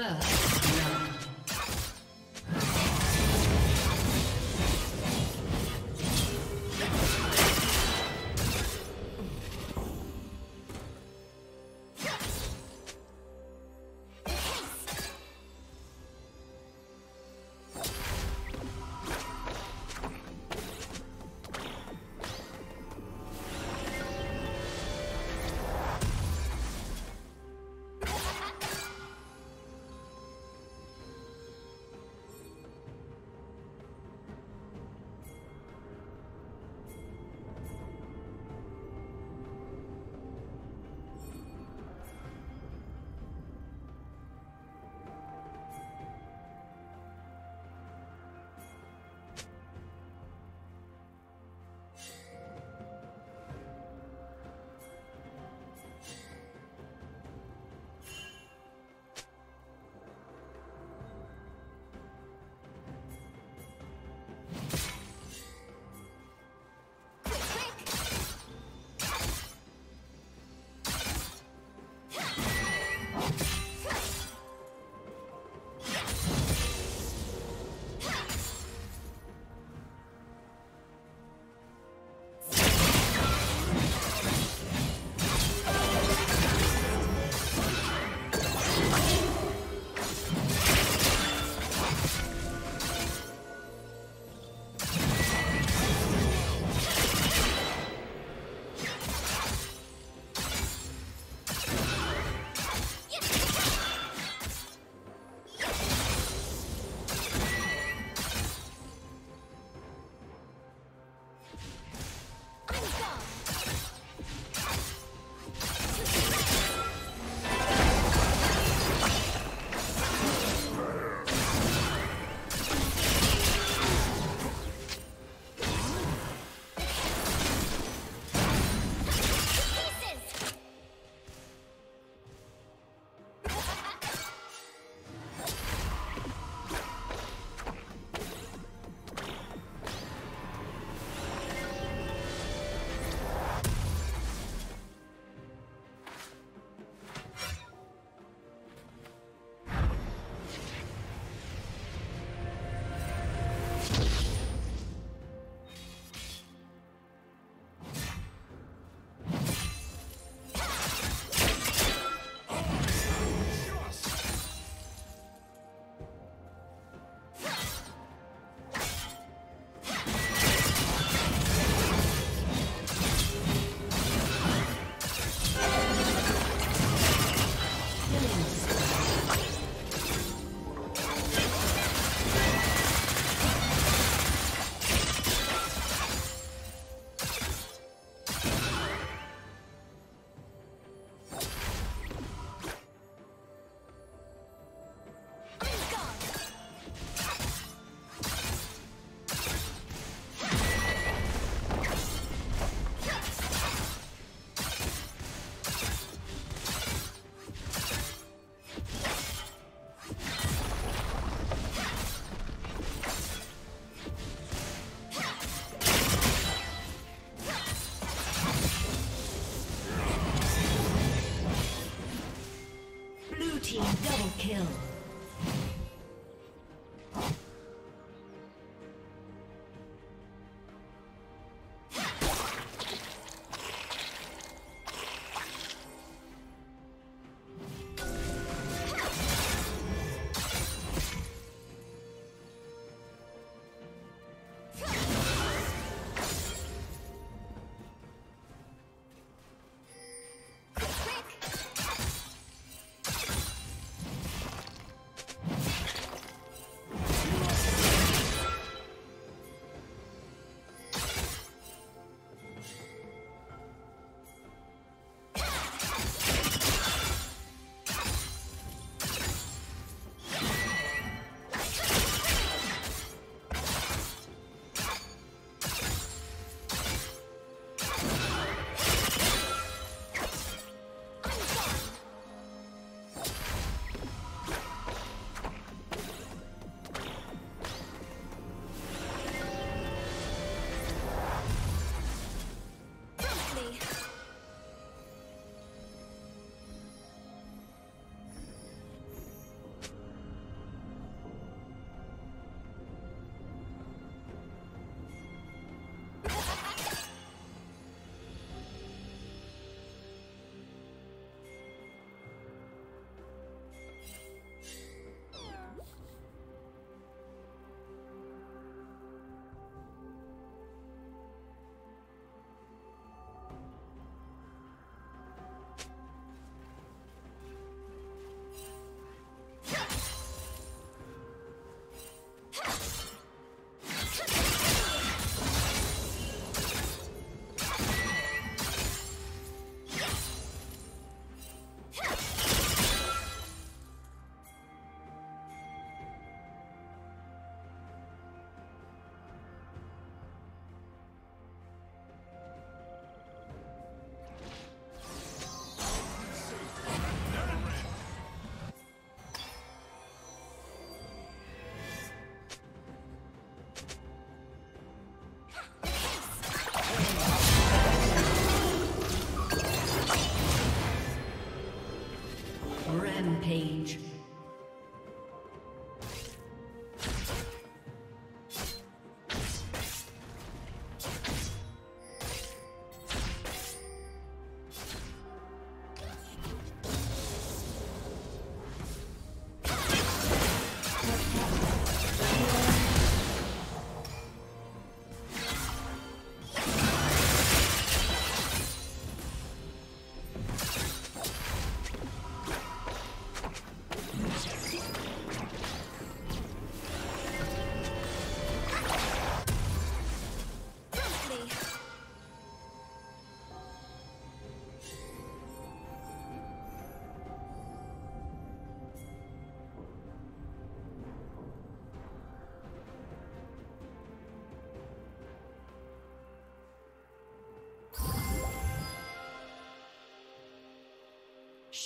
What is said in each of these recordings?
First kill.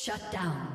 Shut down.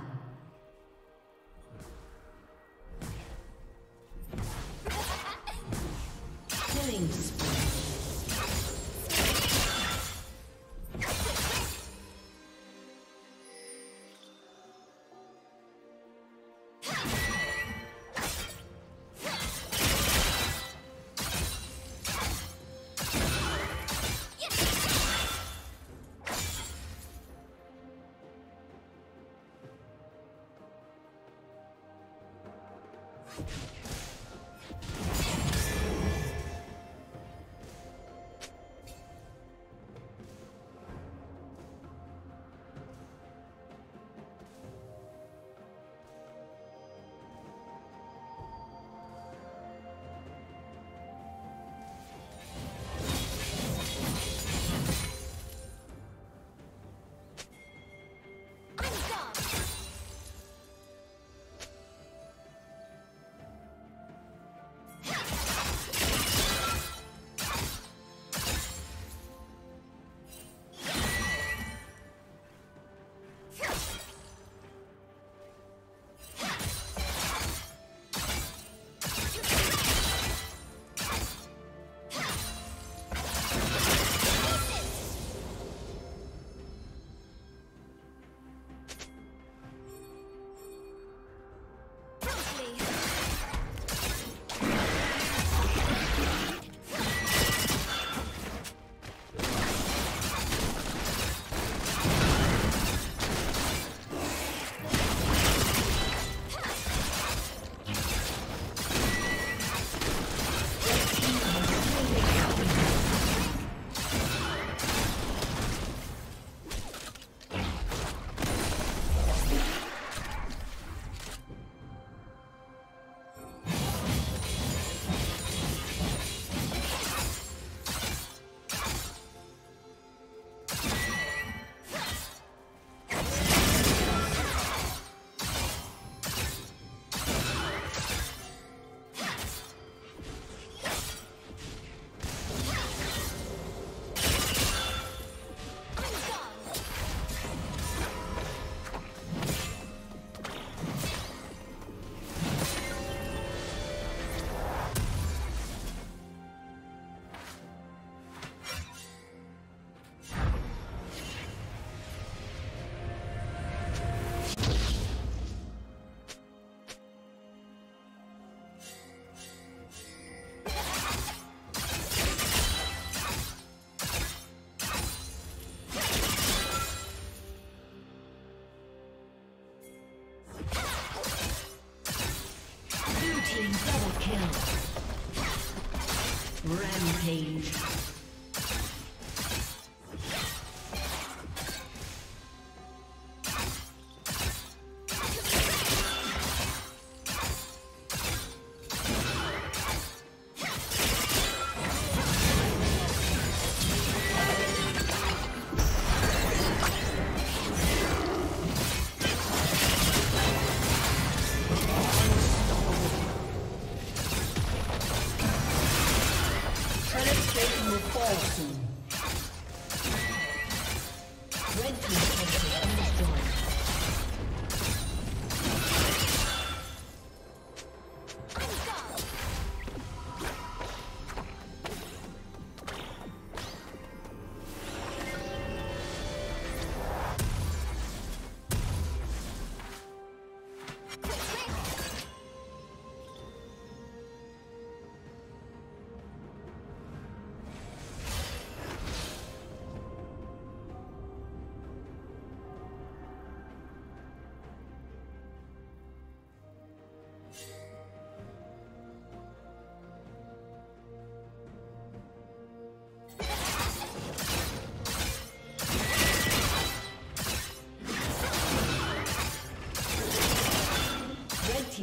Rampage. Red team has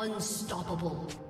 Unstoppable.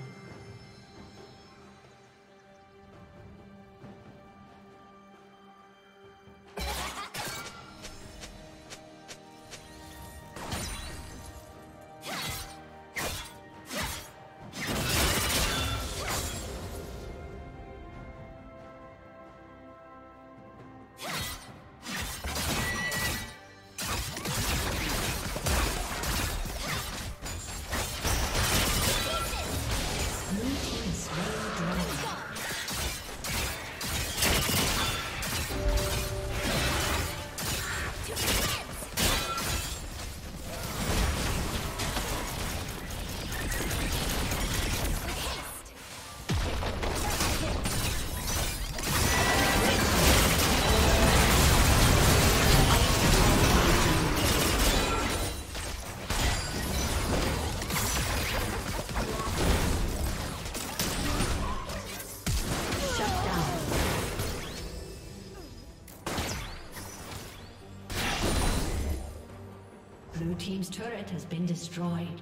been destroyed.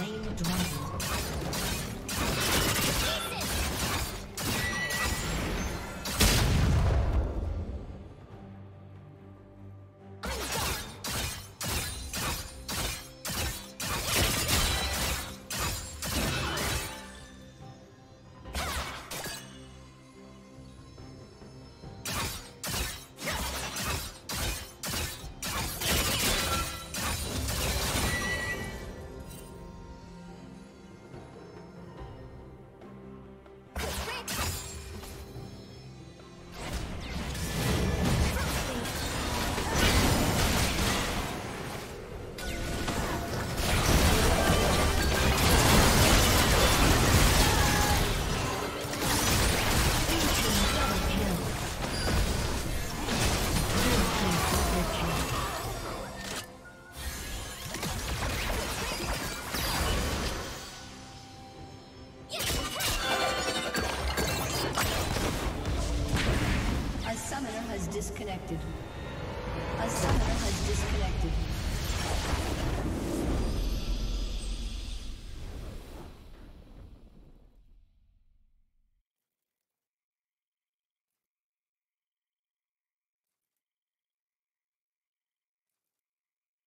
Slain the dragon.